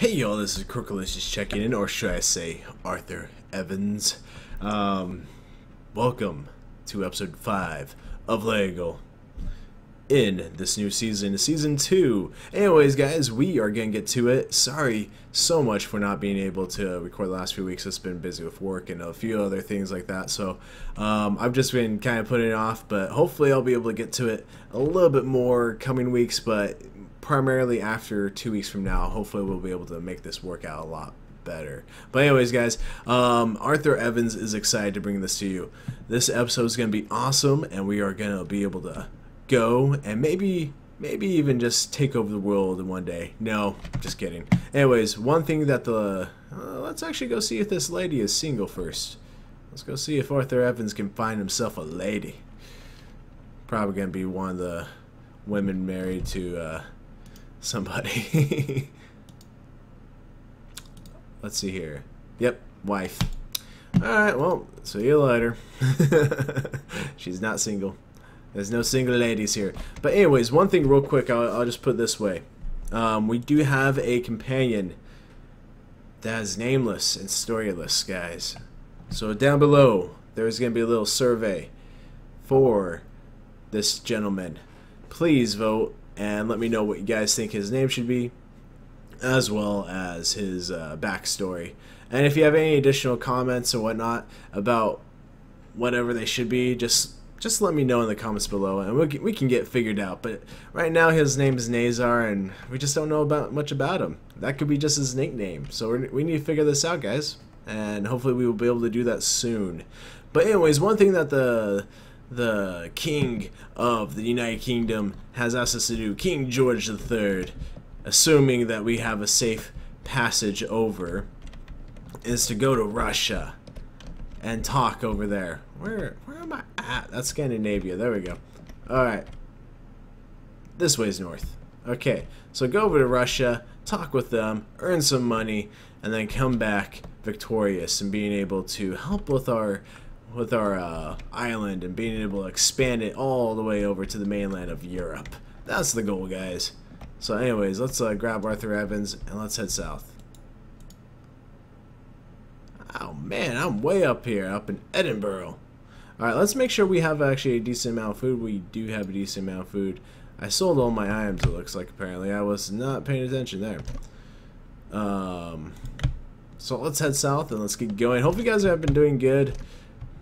Hey y'all, this is Crookalicious just checking in, or should I say Arthur Evans. Um, welcome to episode 5 of L'aigle in this new season, season 2. Anyways guys, we are gonna get to it. Sorry so much for not being able to record the last few weeks. It's been busy with work and a few other things like that. So um, I've just been kind of putting it off, but hopefully I'll be able to get to it a little bit more coming weeks, but primarily after two weeks from now, hopefully we'll be able to make this work out a lot better. But anyways, guys, um, Arthur Evans is excited to bring this to you. This episode is going to be awesome, and we are going to be able to go and maybe maybe even just take over the world in one day. No, just kidding. Anyways, one thing that the uh, let's actually go see if this lady is single first. Let's go see if Arthur Evans can find himself a lady. Probably gonna be one of the women married to uh, somebody. Let's see here. Yep, wife. Alright, well, see you later. She's not single. There's no single ladies here. But anyways, one thing real quick, I'll, I'll just put this way. Um, we do have a companion that is nameless and storyless, guys. So down below, there's going to be a little survey for this gentleman. Please vote and let me know what you guys think his name should be, as well as his uh, backstory. And if you have any additional comments or whatnot about whatever they should be, just just let me know in the comments below, and we we can get figured out. But right now, his name is Nazar, and we just don't know about much about him. That could be just his nickname. So we need to figure this out, guys, and hopefully we will be able to do that soon. But anyways, one thing that the the king of the United Kingdom has asked us to do, King George III, assuming that we have a safe passage over, is to go to Russia and talk over there. Where where am I at? That's Scandinavia. There we go. Alright. This way's north. Okay, so go over to Russia, talk with them, earn some money, and then come back victorious and being able to help with our with our uh, island and being able to expand it all the way over to the mainland of Europe. That's the goal, guys. So anyways, let's uh, grab Arthur Evans and let's head south. Oh man, I'm way up here, up in Edinburgh. Alright, let's make sure we have actually a decent amount of food. We do have a decent amount of food. I sold all my items, it looks like, apparently. I was not paying attention there. Um, so let's head south and let's get going. Hope you guys have been doing good.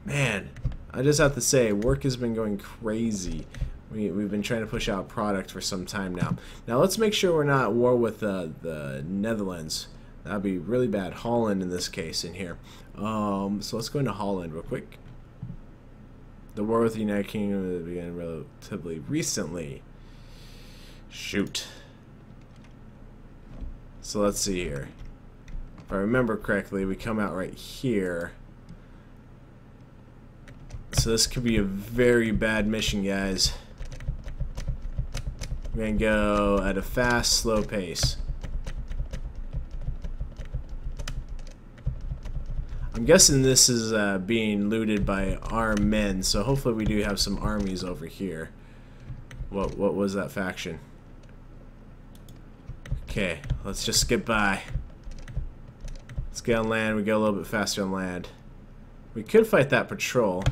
Man, I just have to say, work has been going crazy. We, we've been trying to push out product for some time now. Now let's make sure we're not at war with uh, the Netherlands. That'd be really bad. Holland in this case in here. Um, so let's go into Holland real quick. The war with the United Kingdom began relatively recently. Shoot. So let's see here. If I remember correctly, we come out right here. So this could be a very bad mission, guys. We're to go at a fast, slow pace. I'm guessing this is uh, being looted by armed men, so hopefully we do have some armies over here. What what was that faction? Okay, let's just skip by. Let's get on land. We go a little bit faster on land. We could fight that patrol.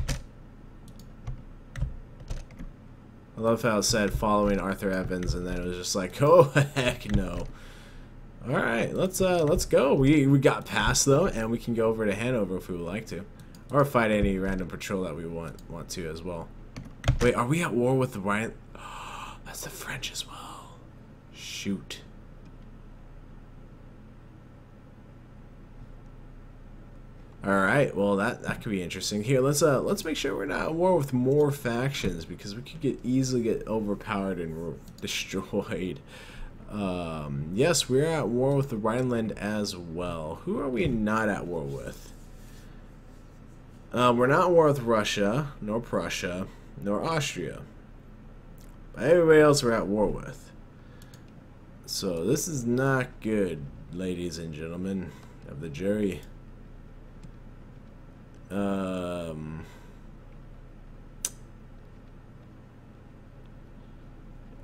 I love how it said following Arthur Evans, and then it was just like, oh heck no. All right, let's uh, let's go. We we got past though, and we can go over to Hanover if we would like to, or fight any random patrol that we want want to as well. Wait, are we at war with the Rhine? Oh, that's the French as well. Shoot. All right, well that that could be interesting. Here, let's uh let's make sure we're not at war with more factions because we could get easily get overpowered and destroyed. Um, yes, we're at war with the Rhineland as well. Who are we not at war with? Um, we're not at war with Russia, nor Prussia, nor Austria. But everybody else we're at war with. So this is not good, ladies and gentlemen of the jury. Um...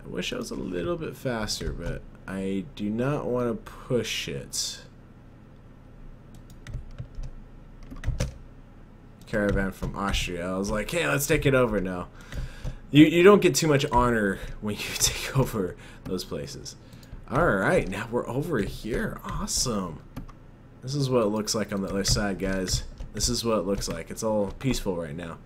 I wish I was a little bit faster, but I do not want to push it. Caravan from Austria. I was like, hey, let's take it over now. You, you don't get too much honor when you take over those places. Alright, now we're over here. Awesome. This is what it looks like on the other side, guys. This is what it looks like. It's all peaceful right now.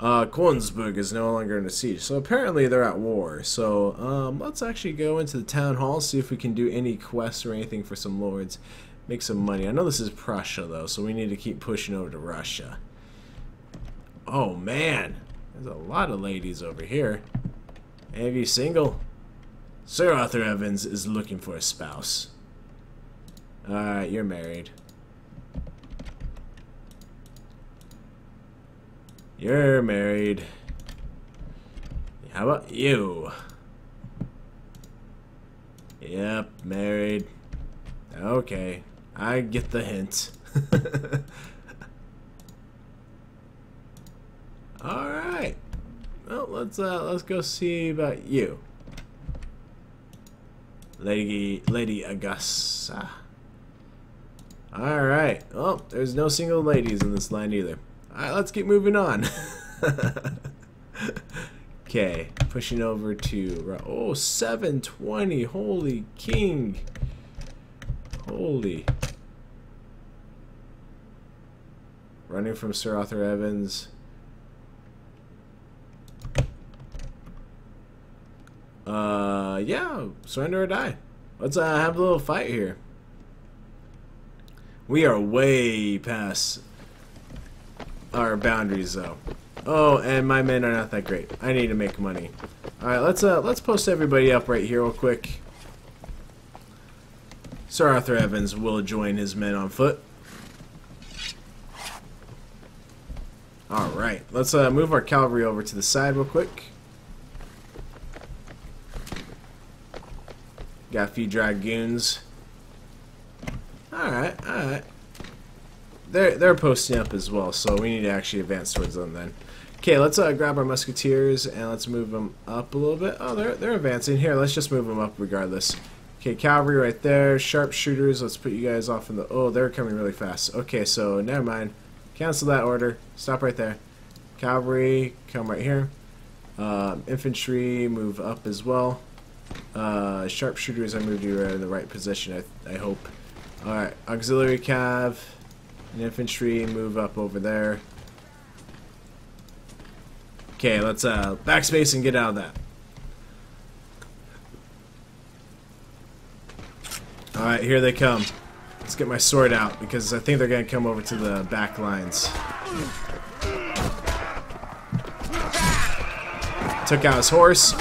Uh, Konsberg is no longer in a siege. So apparently they're at war. So um, let's actually go into the town hall, see if we can do any quests or anything for some lords. Make some money. I know this is Prussia, though, so we need to keep pushing over to Russia. Oh, man. There's a lot of ladies over here. Any of you single? Sir Arthur Evans is looking for a spouse. Alright, you're married. You're married. How about you? Yep, married. Okay, I get the hint. All right. Well, let's uh, let's go see about you, Lady Lady Augusta. All right. Well, there's no single ladies in this line either. All right, let's keep moving on. okay, pushing over to oh 720. Holy king. Holy. Running from Sir Arthur Evans. Uh, yeah, surrender or die. Let's uh, have a little fight here. We are way past our boundaries, though. Oh, and my men are not that great. I need to make money. All right, let's uh, let's post everybody up right here real quick. Sir Arthur Evans will join his men on foot. All right, let's uh, move our cavalry over to the side real quick. Got a few dragoons. Alright, alright. They're, they're posting up as well, so we need to actually advance towards them then. Okay, let's uh, grab our musketeers and let's move them up a little bit. Oh, they're, they're advancing. Here, let's just move them up regardless. Okay, cavalry right there. Sharpshooters, let's put you guys off in the... Oh, they're coming really fast. Okay, so never mind. Cancel that order. Stop right there. Cavalry, come right here. Uh, infantry, move up as well. Uh, sharpshooters, I moved you right in the right position, I, I hope. Alright, auxiliary cav infantry, move up over there. Okay, let's uh, backspace and get out of that. Alright, here they come. Let's get my sword out, because I think they're going to come over to the back lines. Took out his horse.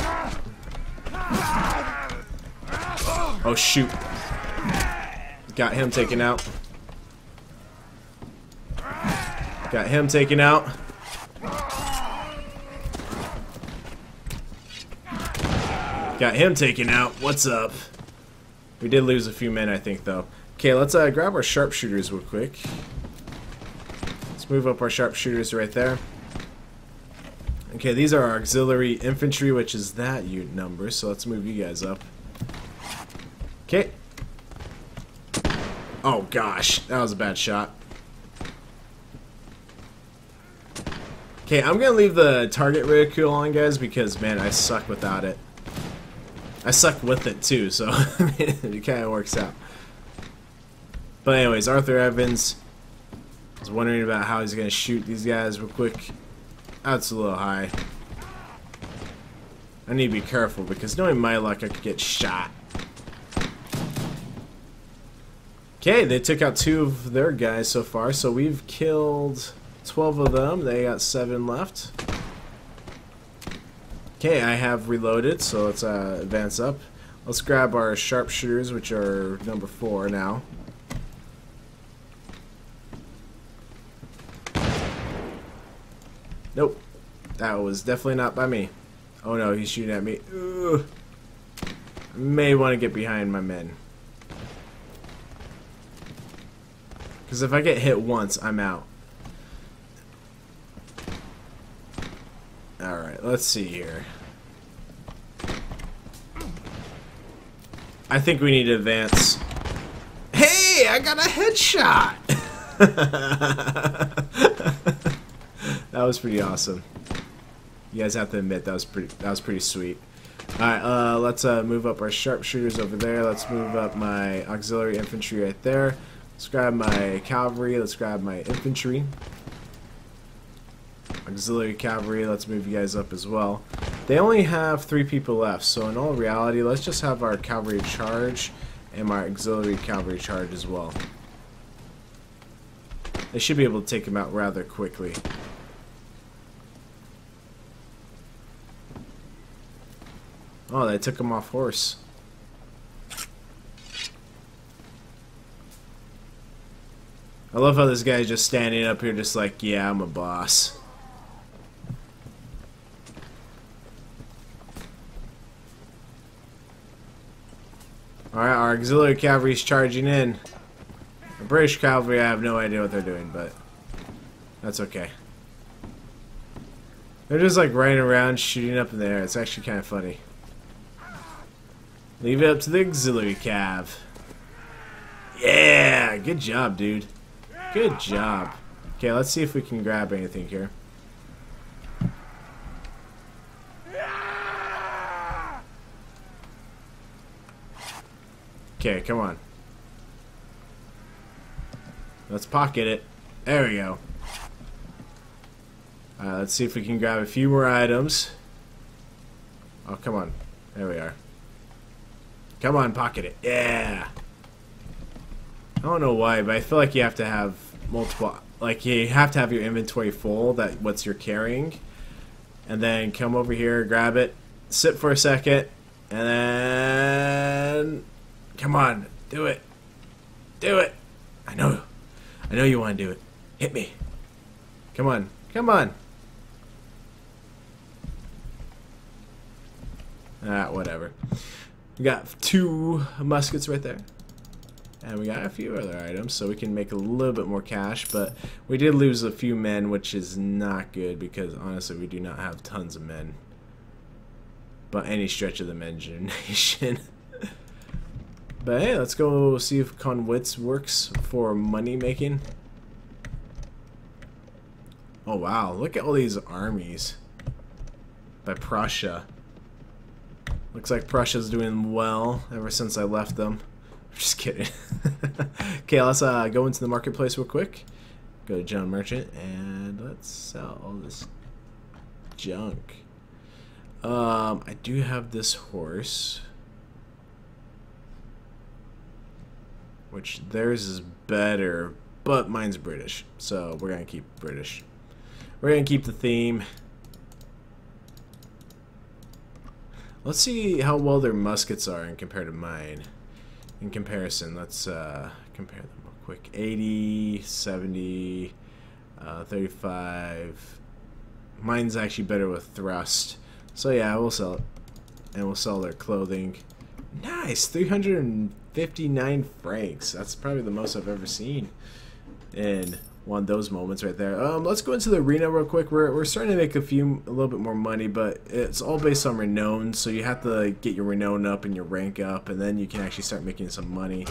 Oh, shoot. Got him taken out. Got him taken out. Got him taken out. What's up? We did lose a few men, I think, though. Okay, let's uh, grab our sharpshooters real quick. Let's move up our sharpshooters right there. Okay, these are our auxiliary infantry, which is that unit number, so let's move you guys up. Okay. Oh gosh, that was a bad shot. Okay, I'm gonna leave the target reticule on, guys, because man, I suck without it. I suck with it too, so it kind of works out. But anyways, Arthur Evans was wondering about how he's gonna shoot these guys real quick. That's a little high. I need to be careful because knowing my luck, I could get shot. Okay, they took out two of their guys so far, so we've killed 12 of them. They got seven left. Okay, I have reloaded, so let's uh, advance up. Let's grab our sharpshooters, which are number four now. Nope. That was definitely not by me. Oh no, he's shooting at me. Ugh. May want to get behind my men. Because if I get hit once, I'm out. Alright, let's see here. I think we need to advance. Hey, I got a headshot! that was pretty awesome. You guys have to admit that was pretty that was pretty sweet. Alright, uh, let's uh, move up our sharpshooters over there. Let's move up my auxiliary infantry right there. Let's grab my cavalry. Let's grab my infantry. Auxiliary cavalry. Let's move you guys up as well. They only have three people left, so in all reality, let's just have our cavalry charge and my auxiliary cavalry charge as well. They should be able to take him out rather quickly. Oh, they took him off horse. I love how this guy's just standing up here just like, yeah, I'm a boss. Alright, our auxiliary cavalry's charging in. The British cavalry, I have no idea what they're doing, but that's okay. They're just like running around shooting up in the air. It's actually kind of funny. Leave it up to the auxiliary cav. Yeah, good job, dude. Good job. Okay, let's see if we can grab anything here. Okay, come on. Let's pocket it. There we go. Uh, let's see if we can grab a few more items. Oh, come on. There we are. Come on, pocket it. Yeah. I don't know why, but I feel like you have to have multiple, like you have to have your inventory full, that what's you're carrying. And then come over here, grab it, sit for a second, and then, come on, do it. Do it. I know. I know you want to do it. Hit me. Come on. Come on. Ah, whatever. We got two muskets right there. And we got a few other items, so we can make a little bit more cash. But we did lose a few men, which is not good because honestly, we do not have tons of men. By any stretch of the imagination. but hey, let's go see if Conwitz works for money making. Oh wow, look at all these armies by Prussia. Looks like Prussia's doing well ever since I left them. Just kidding. okay, let's uh, go into the marketplace real quick. Go to John Merchant and let's sell all this junk. Um, I do have this horse. Which theirs is better, but mine's British. So we're going to keep British. We're going to keep the theme. Let's see how well their muskets are in compared to mine in comparison, let's uh, compare them real quick. 80, 70, uh, 35. Mine's actually better with thrust. So yeah, we'll sell it. And we'll sell their clothing. Nice! 359 francs. That's probably the most I've ever seen. And one of those moments right there. Um, let's go into the arena real quick. We're, we're starting to make a few, a little bit more money, but it's all based on renown, so you have to get your renown up and your rank up, and then you can actually start making some money.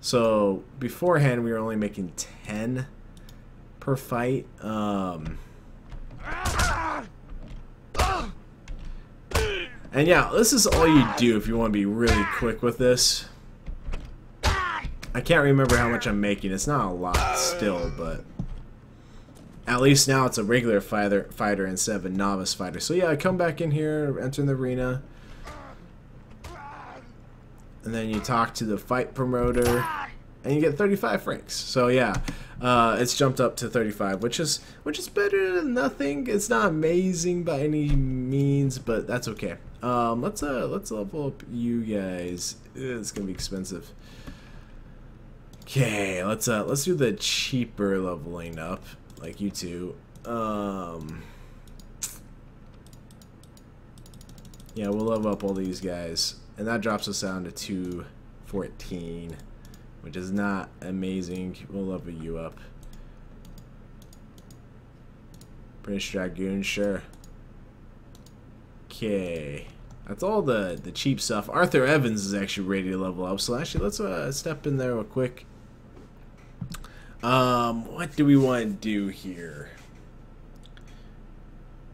So beforehand, we were only making 10 per fight. Um, and yeah, this is all you do if you want to be really quick with this. I can't remember how much I'm making. It's not a lot still, but at least now it's a regular fighter fighter instead of a novice fighter. So yeah, I come back in here, enter the arena, and then you talk to the fight promoter, and you get 35 francs. So yeah, uh, it's jumped up to 35, which is which is better than nothing. It's not amazing by any means, but that's okay. Um, let's uh let's level up you guys. It's gonna be expensive. Okay, let's uh let's do the cheaper leveling up, like you two. Um Yeah, we'll level up all these guys. And that drops us down to 214, which is not amazing. We'll level you up. British Dragoon, sure. Okay. That's all the, the cheap stuff. Arthur Evans is actually ready to level up, so actually let's uh, step in there real quick. Um, what do we want to do here?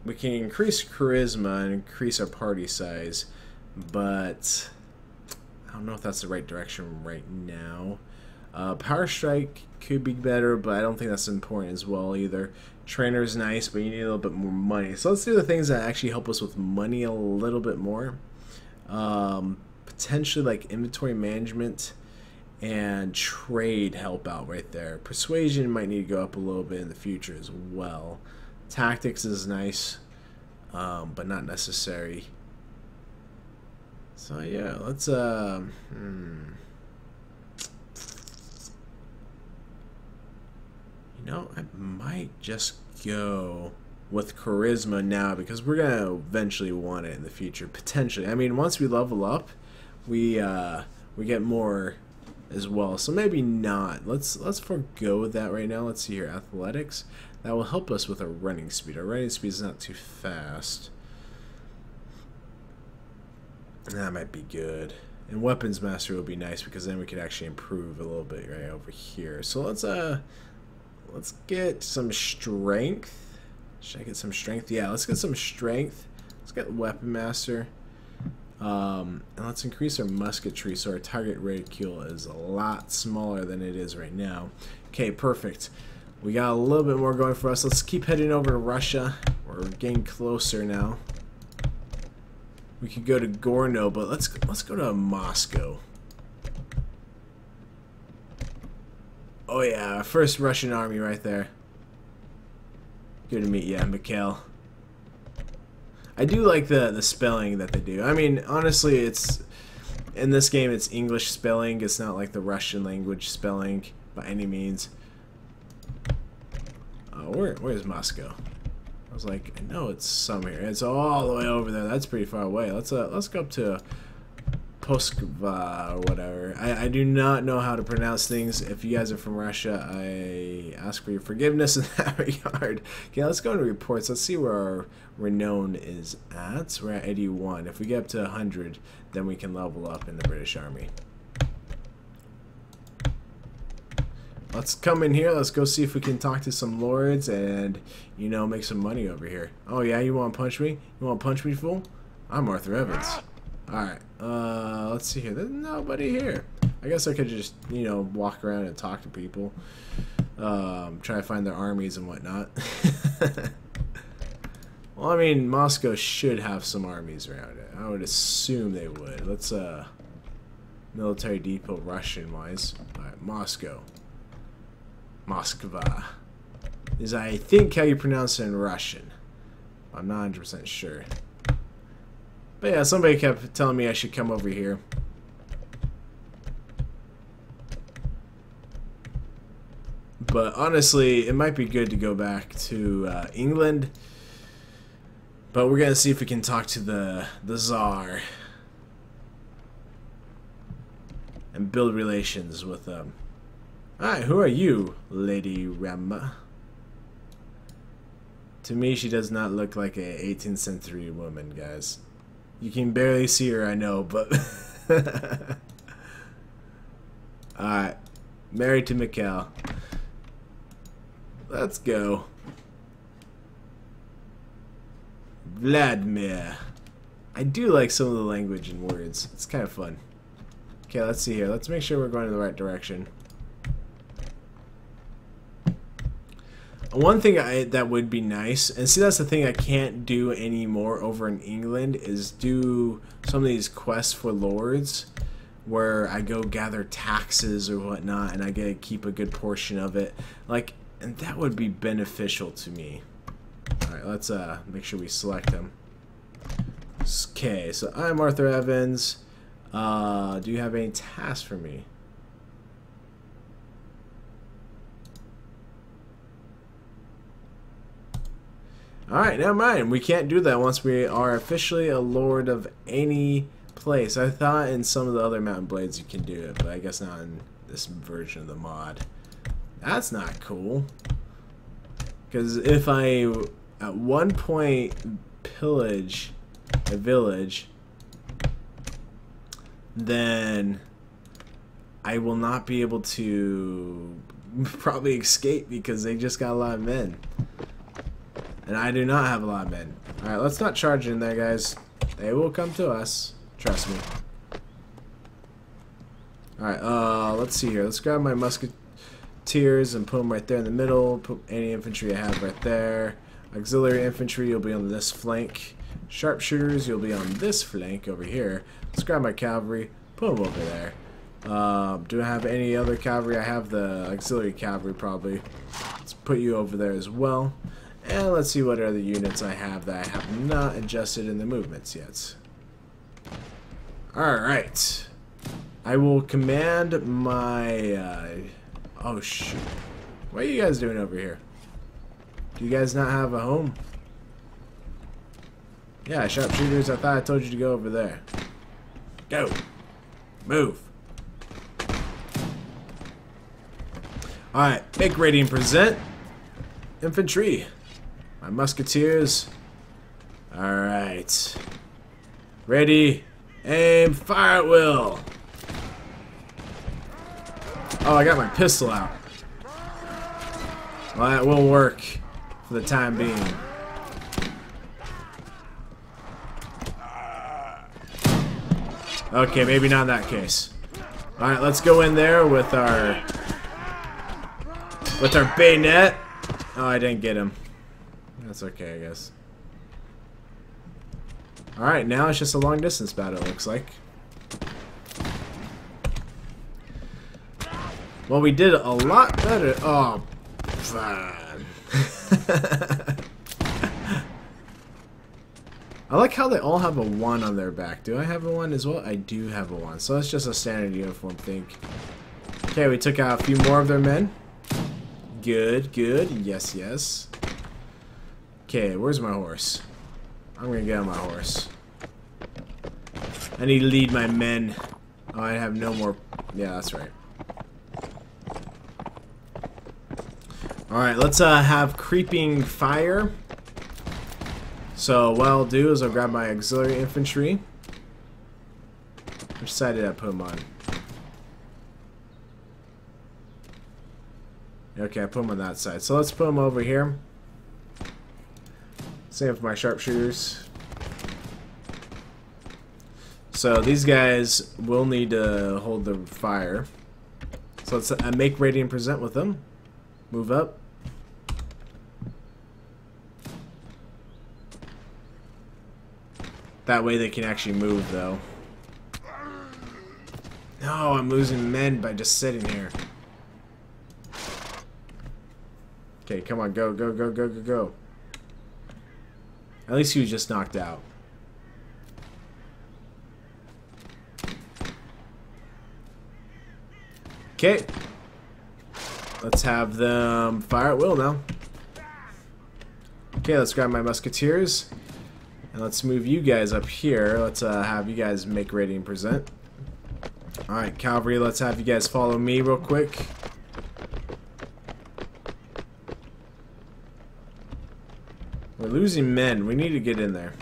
We can increase charisma and increase our party size, but I don't know if that's the right direction right now. Uh, Power Strike could be better, but I don't think that's important as well either. Trainer is nice, but you need a little bit more money. So let's do the things that actually help us with money a little bit more. Um, potentially like inventory management and trade help out right there. Persuasion might need to go up a little bit in the future as well. Tactics is nice, um, but not necessary. So yeah, let's um. Hmm. You know, I might just go with charisma now because we're gonna eventually want it in the future potentially. I mean, once we level up, we uh, we get more as well. So maybe not. Let's let's forego that right now. Let's see here, athletics. That will help us with our running speed. Our running speed is not too fast. That might be good. And weapons master would be nice because then we could actually improve a little bit right over here. So let's uh let's get some strength. Should I get some strength? Yeah, let's get some strength. Let's get weapon master. Um, and let's increase our musketry so our target reticule is a lot smaller than it is right now. Okay, perfect. We got a little bit more going for us. Let's keep heading over to Russia. We're getting closer now. We could go to Gorno, but let's let's go to Moscow. Oh yeah, first Russian army right there. Good to meet you, Mikhail. I do like the the spelling that they do. I mean, honestly, it's in this game it's English spelling. It's not like the Russian language spelling by any means. Oh, where where's Moscow? I was like, I know it's somewhere. It's all the way over there. That's pretty far away. Let's uh let's go up to Poskva or whatever. I, I do not know how to pronounce things. If you guys are from Russia, I ask for your forgiveness in that regard. Okay, let's go into reports. Let's see where our renown is at. We're at 81. If we get up to 100, then we can level up in the British Army. Let's come in here. Let's go see if we can talk to some lords and, you know, make some money over here. Oh, yeah? You want to punch me? You want to punch me, fool? I'm Arthur Evans. Alright, uh, let's see here. There's nobody here. I guess I could just, you know, walk around and talk to people. Um, try to find their armies and whatnot. well, I mean, Moscow should have some armies around it. I would assume they would. Let's, uh, military depot Russian-wise. Alright, Moscow. Moskva. Is, I think, how you pronounce it in Russian. I'm not 100% sure. But yeah, somebody kept telling me I should come over here. But honestly, it might be good to go back to uh, England. But we're gonna see if we can talk to the the czar and build relations with them. Alright, who are you, Lady Rama? To me, she does not look like a 18th century woman, guys. You can barely see her, I know, but... Alright. Married to Mikhail. Let's go. Vladimir. I do like some of the language and words. It's kind of fun. Okay, let's see here. Let's make sure we're going in the right direction. One thing I, that would be nice, and see that's the thing I can't do anymore over in England, is do some of these quests for lords where I go gather taxes or whatnot and I get to keep a good portion of it. Like, and that would be beneficial to me. Alright, let's uh, make sure we select him. Okay, so I'm Arthur Evans. Uh, do you have any tasks for me? Alright, never mind. We can't do that once we are officially a lord of any place. I thought in some of the other Mount & Blades you can do it, but I guess not in this version of the mod. That's not cool. Because if I, at one point, pillage a village, then I will not be able to probably escape because they just got a lot of men. And I do not have a lot of men. Alright, let's not charge in there, guys. They will come to us. Trust me. Alright, uh, let's see here. Let's grab my musketeers and put them right there in the middle. Put any infantry I have right there. Auxiliary infantry, you'll be on this flank. Sharpshooters, you'll be on this flank over here. Let's grab my cavalry, put them over there. Um, do I have any other cavalry? I have the auxiliary cavalry probably. Let's put you over there as well. And let's see what other units I have that I have not adjusted in the movements yet. Alright. I will command my... Uh, oh, shoot. What are you guys doing over here? Do you guys not have a home? Yeah, sharpshooters, I thought I told you to go over there. Go. Move. Alright, make rating present. Infantry. My musketeers. Alright. Ready. Aim. Fire at will. Oh, I got my pistol out. Well, that will work for the time being. Okay, maybe not in that case. Alright, let's go in there with our with our bayonet. Oh, I didn't get him. That's okay, I guess. Alright, now it's just a long distance battle, it looks like. Well, we did a lot better. Oh, fine. I like how they all have a 1 on their back. Do I have a 1 as well? I do have a 1. So that's just a standard uniform thing. Okay, we took out a few more of their men. Good, good. Yes, yes. Okay, where's my horse? I'm gonna get on my horse. I need to lead my men. Oh, I have no more... Yeah, that's right. Alright, let's uh, have creeping fire. So what I'll do is I'll grab my auxiliary infantry. Which side did I put them on? Okay, I put them on that side. So let's put them over here. Same for my sharpshooters. So these guys will need to hold the fire. So let's uh, make ready and present with them. Move up. That way they can actually move, though. No, I'm losing men by just sitting here. Okay, come on, go, go, go, go, go, go. At least he was just knocked out. Okay. Let's have them fire at will now. Okay, let's grab my musketeers. And let's move you guys up here. Let's uh, have you guys make ready and present. Alright, cavalry, let's have you guys follow me real quick. Losing men. We need to get in there.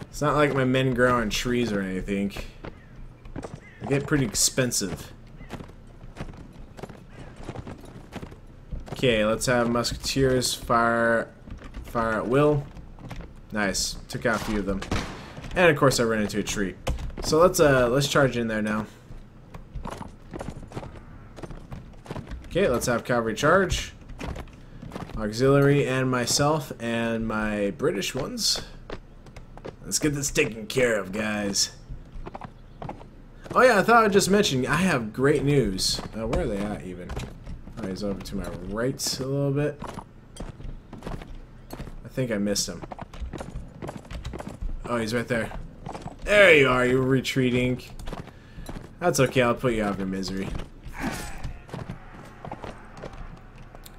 It's not like my men grow on trees or anything. They get pretty expensive. Okay, let's have musketeers fire fire at will. Nice. Took out a few of them. And of course I ran into a tree. So let's uh let's charge in there now. Okay, let's have cavalry charge. Auxiliary and myself and my British ones. Let's get this taken care of, guys. Oh yeah, I thought I'd just mention, I have great news. Uh, where are they at, even? Oh, he's over to my right a little bit. I think I missed him. Oh, he's right there. There you are, you're retreating. That's okay, I'll put you out of your misery.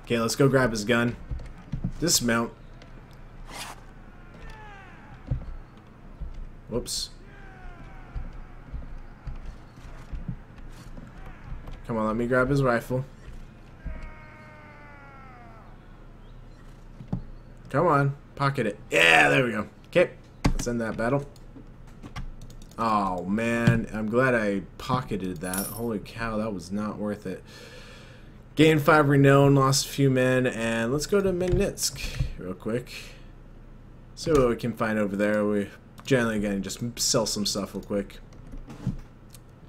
Okay, let's go grab his gun. Dismount. Whoops. Come on, let me grab his rifle. Come on. Pocket it. Yeah, there we go. Okay, let's end that battle. Oh, man. I'm glad I pocketed that. Holy cow, that was not worth it. Gained 5 renown, lost a few men, and let's go to Magnitsk real quick. See what we can find over there. We generally to just sell some stuff real quick.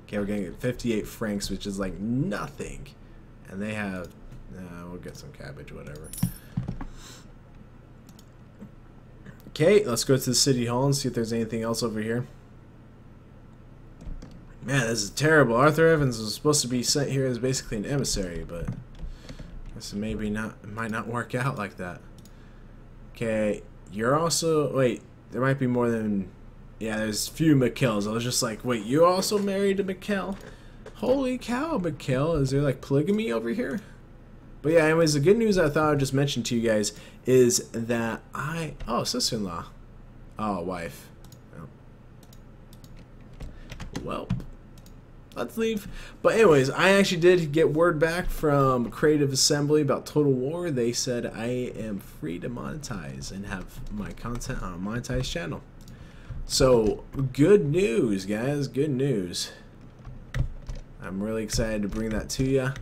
Okay, we're to get 58 francs, which is like nothing. And they have... Uh, we'll get some cabbage, whatever. Okay, let's go to the city hall and see if there's anything else over here. Man, this is terrible. Arthur Evans was supposed to be sent here as basically an emissary, but this maybe not might not work out like that. Okay, you're also wait. There might be more than yeah. There's few Mikkels. I was just like, wait, you also married a Mikkel? Holy cow, Mikkel! Is there like polygamy over here? But yeah, anyways, the good news I thought I'd just mention to you guys is that I oh sister-in-law, oh wife. Oh. Well, let's leave. But anyways, I actually did get word back from Creative Assembly about Total War. They said I am free to monetize and have my content on a monetized channel. So, good news, guys. Good news. I'm really excited to bring that to you.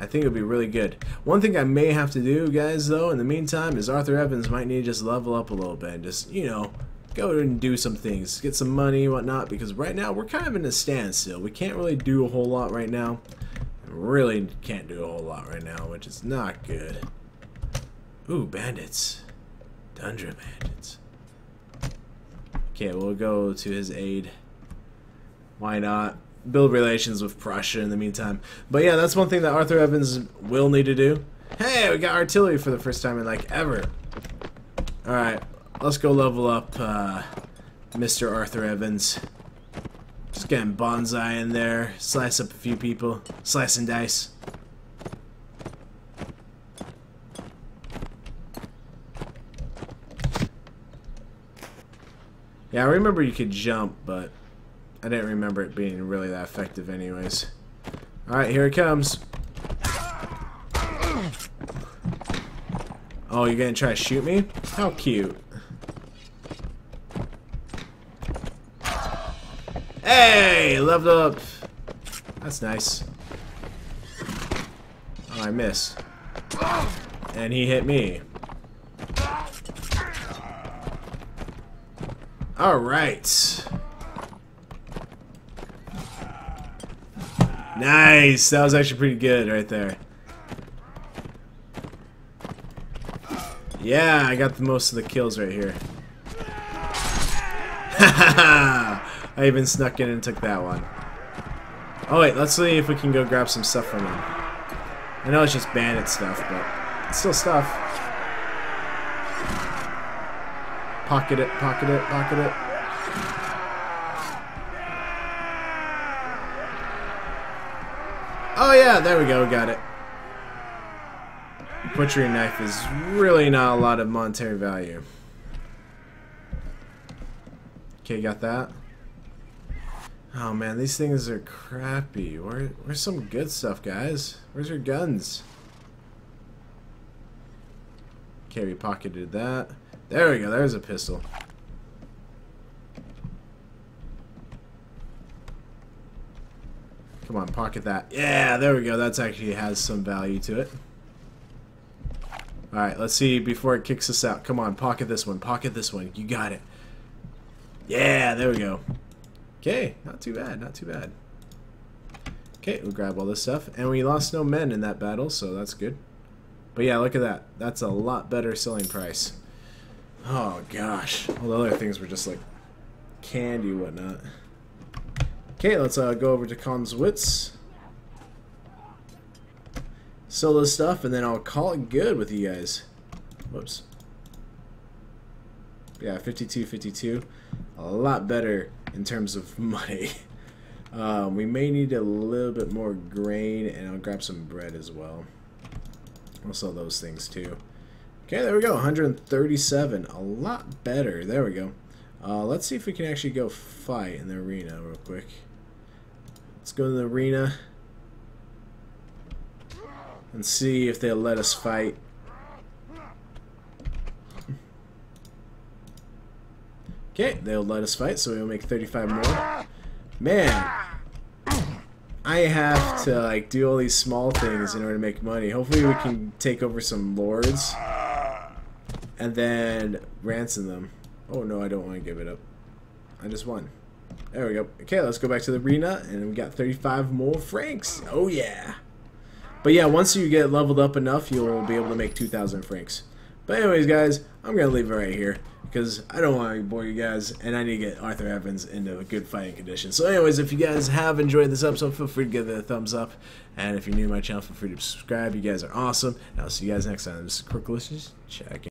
I think it'll be really good. One thing I may have to do, guys, though, in the meantime, is Arthur Evans might need to just level up a little bit and just, you know, go and do some things, get some money whatnot, because right now we're kind of in a standstill. We can't really do a whole lot right now. Really can't do a whole lot right now, which is not good. Ooh, bandits. Tundra bandits. Okay, we'll go to his aid. Why not? Build relations with Prussia in the meantime. But yeah, that's one thing that Arthur Evans will need to do. Hey, we got artillery for the first time in like ever. Alright, Let's go level up uh, Mr. Arthur Evans. Just getting bonsai in there. Slice up a few people. Slice and dice. Yeah, I remember you could jump, but I didn't remember it being really that effective anyways. Alright, here it comes. Oh, you're gonna try to shoot me? How cute. Hey, leveled up. That's nice. Oh, I missed. And he hit me. Alright. Nice! That was actually pretty good right there. Yeah, I got the most of the kills right here. Ha ha ha! I even snuck in and took that one. Oh wait, let's see if we can go grab some stuff from him. I know it's just bandit stuff, but it's still stuff. Pocket it, pocket it, pocket it. Oh yeah, there we go, got it. Butchering knife is really not a lot of monetary value. Okay, got that. Oh man, these things are crappy. Where, where's some good stuff, guys? Where's your guns? Okay, we pocketed that. There we go, there's a pistol. Come on, pocket that. Yeah, there we go. That's actually has some value to it. Alright, let's see before it kicks us out. Come on, pocket this one. Pocket this one. You got it. Yeah, there we go. Okay, not too bad, not too bad. Okay, we'll grab all this stuff. And we lost no men in that battle, so that's good. But yeah, look at that. That's a lot better selling price. Oh gosh. All the other things were just like candy whatnot. Okay, let's uh, go over to Conswitz. Sell this stuff, and then I'll call it good with you guys. Whoops. Yeah, 52, 52. A lot better in terms of money. Um, we may need a little bit more grain, and I'll grab some bread as well. I'll sell those things too. Okay, there we go, 137. A lot better. There we go. Uh, let's see if we can actually go fight in the arena real quick. Let's go to the arena and see if they'll let us fight. Okay, they'll let us fight, so we'll make 35 more. Man, I have to like do all these small things in order to make money. Hopefully we can take over some lords and then ransom them. Oh no, I don't want to give it up. I just won. There we go. Okay, let's go back to the arena and we got 35 more francs. Oh yeah. But yeah, once you get leveled up enough, you'll be able to make 2,000 francs. But anyways, guys, I'm going to leave it right here because I don't want to bore you guys, and I need to get Arthur Evans into a good fighting condition. So anyways, if you guys have enjoyed this episode, feel free to give it a thumbs up. And if you're new to my channel, feel free to subscribe. You guys are awesome. And I'll see you guys next time. This is Crookalicious. Check